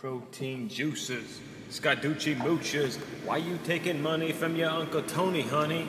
Protein juices. Scaducci mooches. Why you taking money from your Uncle Tony, honey?